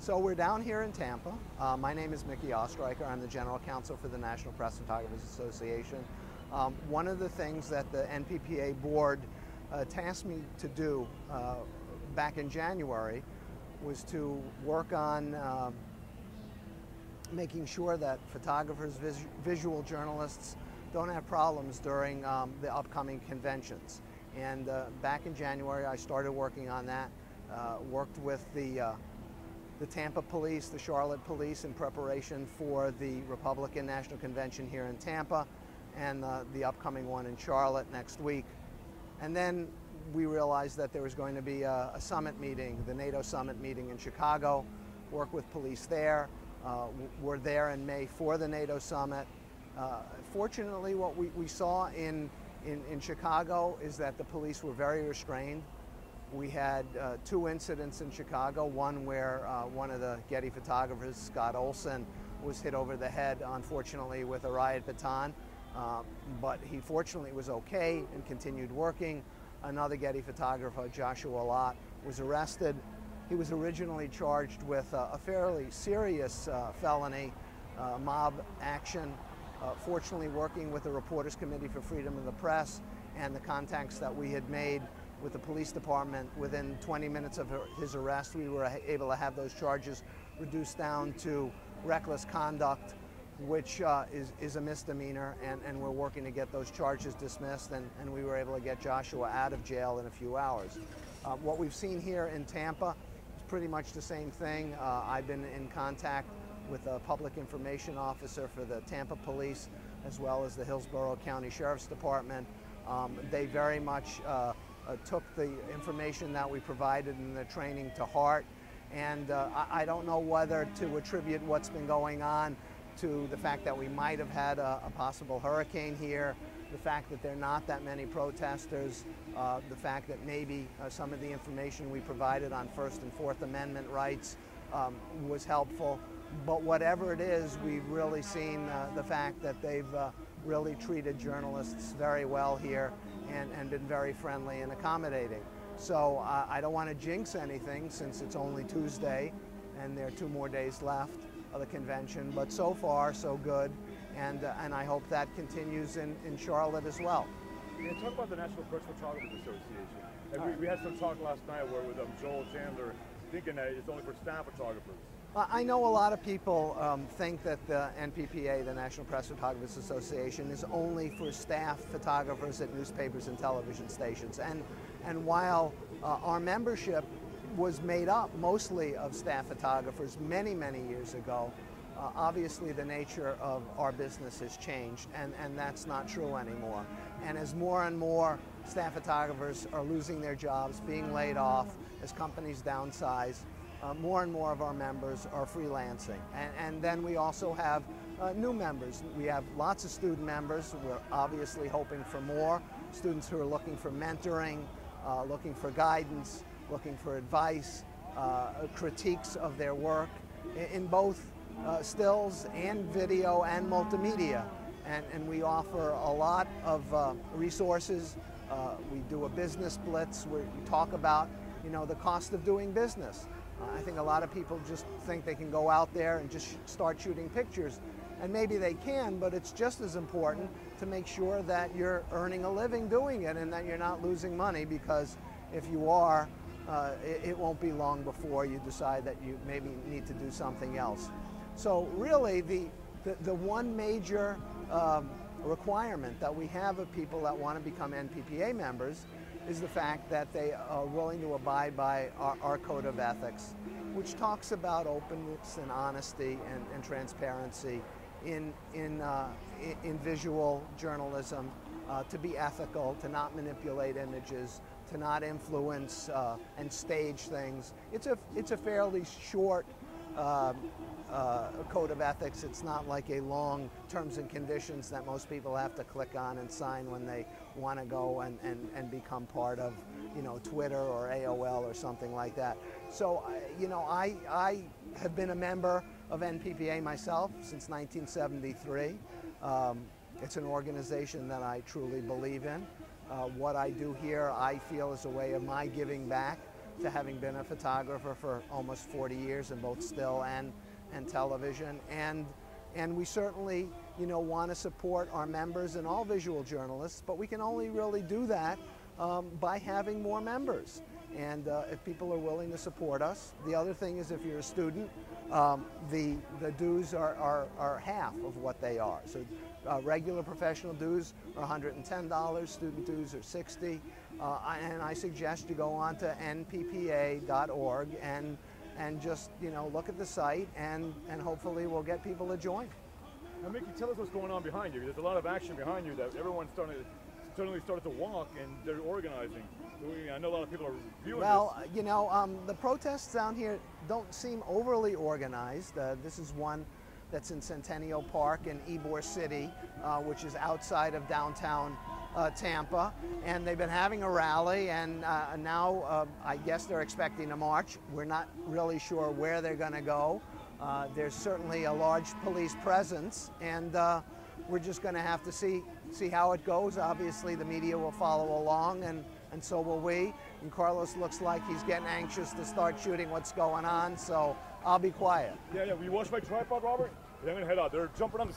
So we're down here in Tampa. Uh, my name is Mickey Osterreicher. I'm the General Counsel for the National Press Photographers Association. Um, one of the things that the NPPA board uh, tasked me to do uh, back in January was to work on uh, making sure that photographers, vis visual journalists don't have problems during um, the upcoming conventions. And uh, back in January, I started working on that, uh, worked with the uh, the Tampa Police, the Charlotte Police in preparation for the Republican National Convention here in Tampa and uh, the upcoming one in Charlotte next week. And then we realized that there was going to be a, a summit meeting, the NATO summit meeting in Chicago, work with police there. Uh, we're there in May for the NATO summit. Uh, fortunately, what we, we saw in, in, in Chicago is that the police were very restrained. We had uh, two incidents in Chicago, one where uh, one of the Getty photographers, Scott Olson, was hit over the head, unfortunately, with a riot baton. Uh, but he fortunately was okay and continued working. Another Getty photographer, Joshua Lott, was arrested. He was originally charged with a fairly serious uh, felony, uh, mob action. Uh, fortunately, working with the Reporters Committee for Freedom of the Press and the contacts that we had made with the police department. Within 20 minutes of his arrest, we were able to have those charges reduced down to reckless conduct, which uh, is, is a misdemeanor, and, and we're working to get those charges dismissed, and, and we were able to get Joshua out of jail in a few hours. Uh, what we've seen here in Tampa is pretty much the same thing. Uh, I've been in contact with a public information officer for the Tampa Police, as well as the Hillsborough County Sheriff's Department. Um, they very much uh, took the information that we provided in the training to heart. And uh, I, I, don't know whether to attribute what's been going on to the fact that we might have had a, a possible hurricane here, the fact that there are not that many protesters, uh, the fact that maybe uh, some of the information we provided on First and Fourth Amendment rights um, was helpful. But whatever it is, we've really seen uh, the fact that they've uh, really treated journalists very well here and, and been very friendly and accommodating. So uh, I don't want to jinx anything since it's only Tuesday and there are two more days left of the convention, but so far so good, and, uh, and I hope that continues in, in Charlotte as well. Yeah, talk about the National Press Photographers Association. We, we, had some talk last night where with um, Joel Chandler thinking that it's only for staff photographers. I know a lot of people um, think that the NPPA, the National Press Photographers Association, is only for staff photographers at newspapers and television stations. And, and while uh, our membership was made up mostly of staff photographers many, many years ago, uh, obviously the nature of our business has changed, and, and that's not true anymore. And as more and more staff photographers are losing their jobs, being laid off, as companies downsize, uh, more and more of our members are freelancing. And, and then we also have uh, new members. We have lots of student members. We're obviously hoping for more. Students who are looking for mentoring, uh, looking for guidance, looking for advice, uh, critiques of their work in, in both uh, stills and video and multimedia. And, and we offer a lot of uh, resources. we do a business blitz where we talk about you know, the cost of doing business. I think a lot of people just think they can go out there and just start shooting pictures. And maybe they can, but it's just as important to make sure that you're earning a living doing it and that you're not losing money because if you are, uh, it, it, won't be long before you decide that you maybe need to do something else. So really the, the, the one major um, requirement that we have of people that want to become NPPA members is the fact that they are willing to abide by our, our code of ethics, which talks about openness and honesty and, and transparency in, in, uh, in, visual journalism, uh, to be ethical, to not manipulate images, to not influence uh, and stage things. It's a, it's a fairly short um, uh, code of ethics. It's not like a long terms and conditions that most people have to click on and sign when they want to go and, and, and become part of, you know, Twitter or AOL or something like that. So, you know, I, I have been a member of NPPA myself since 1973. Um, it's an organization that I truly believe in. Uh, what I do here, I feel is a way of my giving back to having been a photographer for almost 40 years in both still and, and television. And, and we certainly, you know, want to support our members and all visual journalists, but we can only really do that um, by having more members. And uh, if people are willing to support us, the other thing is if you're a student, um, the, the dues are, are, are half of what they are. So uh, regular professional dues are $110, student dues are 60 uh, and I suggest you go on to nppa.org and, and just you know look at the site and, and hopefully we'll get people to join. Now Mickey, tell us what's going on behind you. There's a lot of action behind you that everyone's starting to suddenly started to walk and they're organizing. I know a lot of people are viewing Well, this. you know, um, the protests down here don't seem overly organized. Uh, this is one that's in Centennial Park in Ybor City, uh, which is outside of downtown uh, Tampa. And they've been having a rally, and uh, now uh, I guess they're expecting a march. We're not really sure where they're going to go. Uh, there's certainly a large police presence, and uh, we're just going to have to see see how it goes. Obviously, the media will follow along, and and so will we. And Carlos looks like he's getting anxious to start shooting what's going on, so I'll be quiet. Yeah, yeah. Will you watch my tripod, Robert? Yeah, I'm gonna head out. They're jumping on the